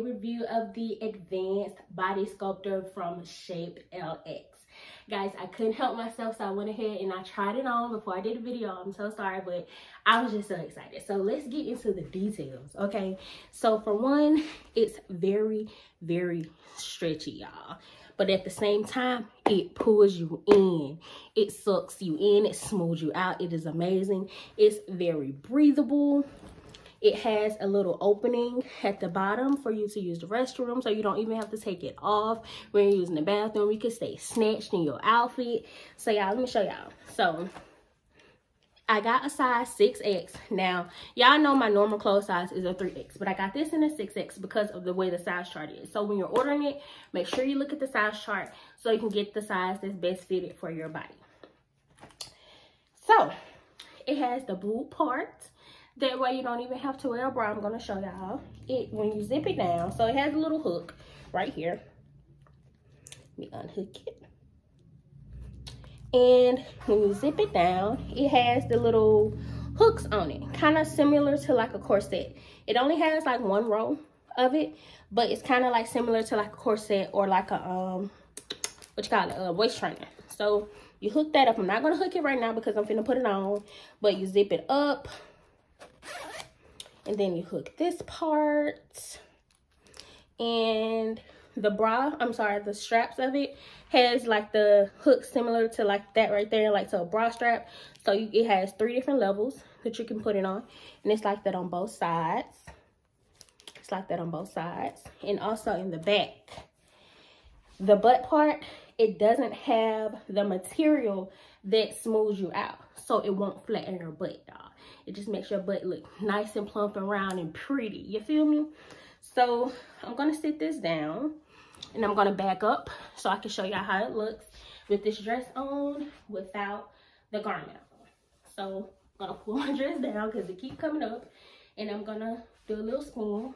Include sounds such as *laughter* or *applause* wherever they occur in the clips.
review of the Advanced Body Sculptor from Shape LX. Guys, I couldn't help myself, so I went ahead and I tried it on before I did a video. I'm so sorry, but I was just so excited. So let's get into the details, okay? So for one, it's very, very stretchy, y'all. But at the same time, it pulls you in. It sucks you in. It smooths you out. It is amazing. It's very breathable. It has a little opening at the bottom for you to use the restroom so you don't even have to take it off when you're using the bathroom. You can stay snatched in your outfit. So y'all, let me show y'all. So I got a size 6X. Now, y'all know my normal clothes size is a 3X, but I got this in a 6X because of the way the size chart is. So when you're ordering it, make sure you look at the size chart so you can get the size that's best fitted for your body. So, it has the blue part that way you don't even have to wear a bra. I'm going to show y'all. It When you zip it down, so it has a little hook right here. Let me unhook it. And when you zip it down, it has the little hooks on it. Kind of similar to like a corset. It only has like one row of it. But it's kind of like similar to like a corset or like a, um, what you call it, a waist trainer. So you hook that up. I'm not going to hook it right now because I'm finna put it on. But you zip it up and then you hook this part and the bra i'm sorry the straps of it has like the hook similar to like that right there like to a bra strap. So you, it has three different levels that you can put it on. And it's like that on both sides. It's like that on both sides. And also in the back. The butt part it doesn't have the material that smooths you out so it won't flatten your butt y'all it just makes your butt look nice and plump and round and pretty. You feel me? So I'm going to sit this down and I'm going to back up so I can show y'all how it looks with this dress on without the garment on. So I'm going to pull my *laughs* dress down because it keep coming up and I'm going to do a little spin.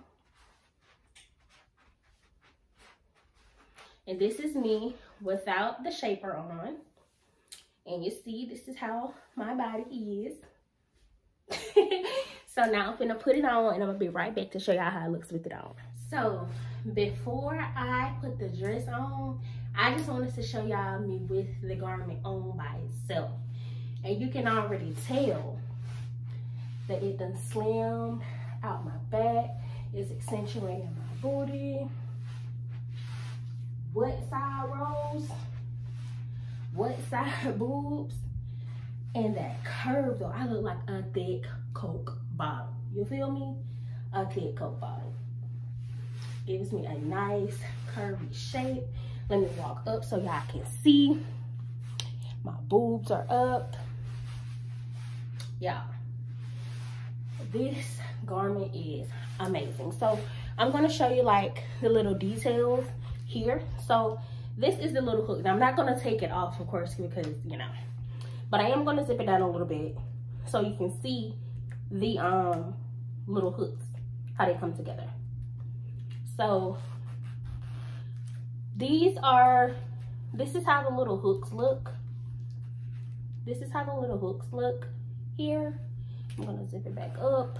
And this is me without the shaper on. And you see, this is how my body is. *laughs* so now I'm gonna put it on and I'm gonna be right back to show y'all how it looks with it on. So before I put the dress on, I just wanted to show y'all me with the garment on by itself. And you can already tell that it done slim out my back. It's accentuating my booty. What side rolls? What side *laughs* boobs? And that curve though, I look like a thick Coke bottle. You feel me? A thick Coke bottle. Gives me a nice curvy shape. Let me walk up so y'all can see. My boobs are up. Y'all, This garment is amazing. So I'm to show you like the little details here. So this is the little hook. Now I'm not to take it off, of course, because, you know, but I am to zip it down a little bit so you can see the um little hooks, how they come together. So these are, this is how the little hooks look. This is how the little hooks look here. I'm to zip it back up.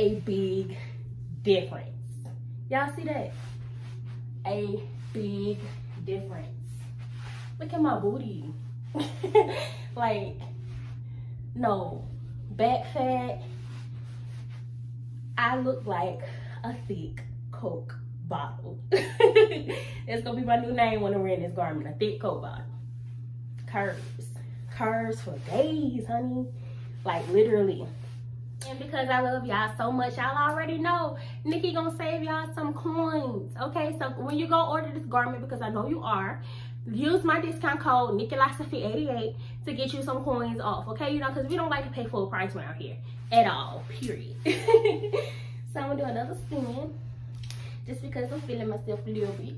A big difference. Y'all see that? A big difference. Look at my booty. *laughs* like, no, back fat. I look like a thick Coke bottle. *laughs* It's gonna be my new name when I'm wearing this garment, a thick Coke bottle. Curves. Curves for days, honey. Like literally. And because I love y'all so much, y'all already know Nikki gonna save y'all some coins. Okay, so when you go order this garment, because I know you are, use my discount code NIKKILOSOPHY88 to get you some coins off. Okay, you know, because we don't like to pay full price around here at all, period. *laughs* so I'm gonna do another spin just because I'm feeling myself a little bit.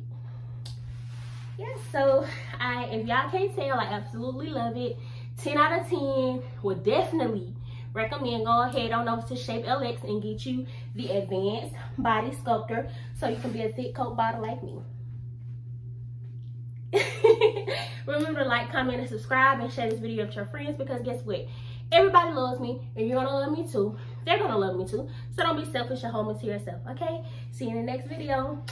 Yeah, so I if y'all can't tell, I absolutely love it. 10 out of 10 would definitely recommend go ahead on over to Shapellx and get you the advanced body sculptor so you can be a thick Coke bottle like me. *laughs* Remember to like, comment, and subscribe and share this video with your friends because guess what? Everybody loves me and you're gonna love me too. They're gonna love me too. So don't be selfish and hold me to yourself, okay? See you in the next video.